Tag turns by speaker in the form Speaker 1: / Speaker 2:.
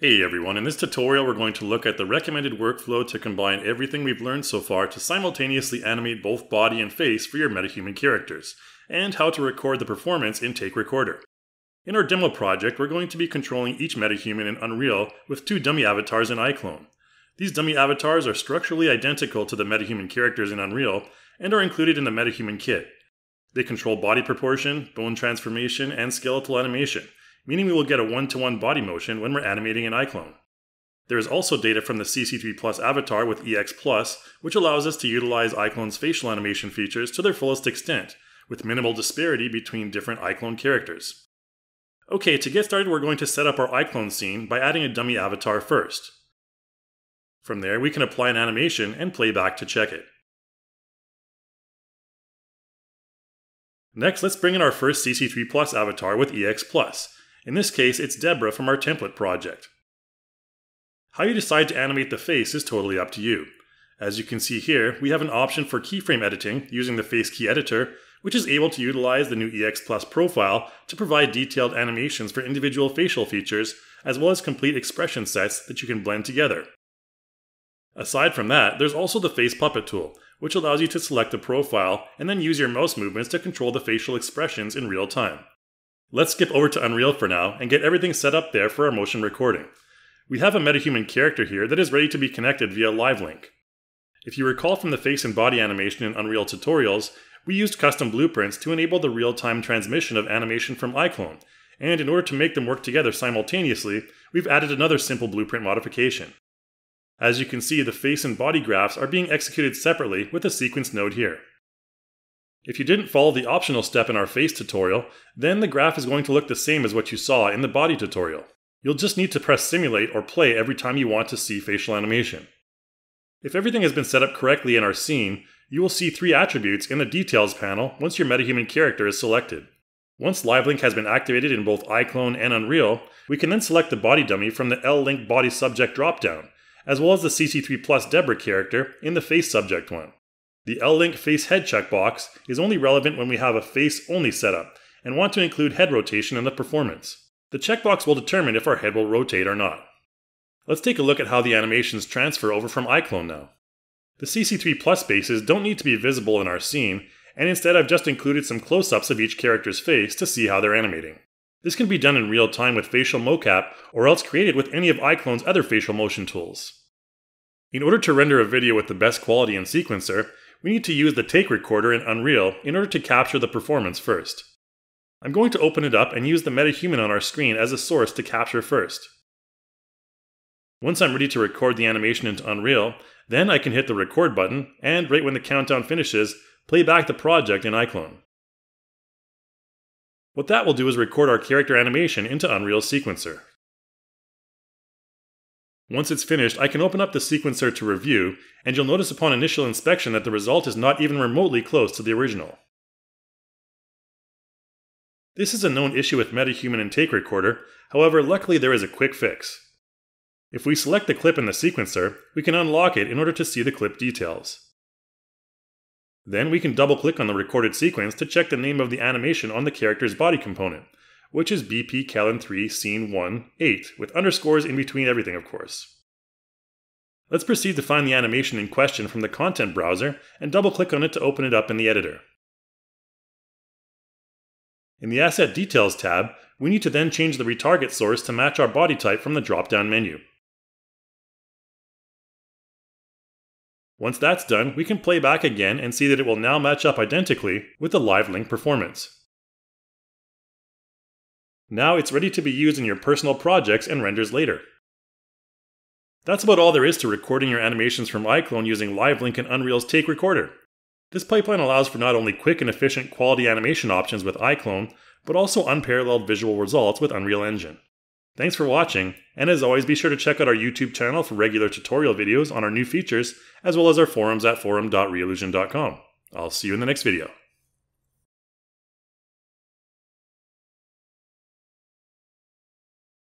Speaker 1: Hey everyone, in this tutorial we're going to look at the recommended workflow to combine everything we've learned so far to simultaneously animate both body and face for your metahuman characters, and how to record the performance in Take Recorder. In our demo project, we're going to be controlling each metahuman in Unreal with two dummy avatars in iClone. These dummy avatars are structurally identical to the metahuman characters in Unreal and are included in the metahuman kit. They control body proportion, bone transformation, and skeletal animation, meaning we will get a one-to-one body motion when we're animating an iClone. There is also data from the CC3 Plus avatar with EX Plus, which allows us to utilize iClone's facial animation features to their fullest extent, with minimal disparity between different iClone characters. Okay, to get started we're going to set up our iClone scene by adding a dummy avatar first. From there, we can apply an animation and play back to check it. Next, let's bring in our first CC3 Plus avatar with EX Plus, in this case, it's Deborah from our template project. How you decide to animate the face is totally up to you. As you can see here, we have an option for keyframe editing using the Face Key Editor, which is able to utilize the new EX Plus profile to provide detailed animations for individual facial features, as well as complete expression sets that you can blend together. Aside from that, there's also the Face Puppet tool, which allows you to select a profile and then use your mouse movements to control the facial expressions in real time. Let's skip over to Unreal for now and get everything set up there for our motion recording. We have a metahuman character here that is ready to be connected via Live Link. If you recall from the face and body animation in Unreal tutorials, we used custom blueprints to enable the real-time transmission of animation from iClone, and in order to make them work together simultaneously, we've added another simple blueprint modification. As you can see, the face and body graphs are being executed separately with a sequence node here. If you didn't follow the optional step in our face tutorial, then the graph is going to look the same as what you saw in the body tutorial. You'll just need to press simulate or play every time you want to see facial animation. If everything has been set up correctly in our scene, you will see three attributes in the details panel once your metahuman character is selected. Once LiveLink has been activated in both iClone and Unreal, we can then select the body dummy from the L-Link body subject dropdown, as well as the CC3 Plus Deborah character in the face subject one. The L-Link face head checkbox is only relevant when we have a face-only setup and want to include head rotation in the performance. The checkbox will determine if our head will rotate or not. Let's take a look at how the animations transfer over from iClone now. The CC3 Plus spaces don't need to be visible in our scene, and instead I've just included some close-ups of each character's face to see how they're animating. This can be done in real time with facial mocap, or else created with any of iClone's other facial motion tools. In order to render a video with the best quality in Sequencer, we need to use the take recorder in Unreal in order to capture the performance first. I'm going to open it up and use the metahuman on our screen as a source to capture first. Once I'm ready to record the animation into Unreal, then I can hit the record button and right when the countdown finishes, play back the project in iClone. What that will do is record our character animation into Unreal Sequencer. Once it's finished, I can open up the sequencer to review, and you'll notice upon initial inspection that the result is not even remotely close to the original. This is a known issue with MetaHuman and Take Recorder, however luckily there is a quick fix. If we select the clip in the sequencer, we can unlock it in order to see the clip details. Then we can double click on the recorded sequence to check the name of the animation on the character's body component, which is BP Kellan 3 Scene 1 8, with underscores in between everything, of course. Let's proceed to find the animation in question from the content browser and double click on it to open it up in the editor. In the Asset Details tab, we need to then change the retarget source to match our body type from the drop down menu. Once that's done, we can play back again and see that it will now match up identically with the live link performance. Now it's ready to be used in your personal projects and renders later. That's about all there is to recording your animations from iClone using LiveLink and Unreal's Take Recorder. This pipeline allows for not only quick and efficient quality animation options with iClone, but also unparalleled visual results with Unreal Engine. Thanks for watching, and as always be sure to check out our YouTube channel for regular tutorial videos on our new features, as well as our forums at forum.reallusion.com. I'll see you in the next video.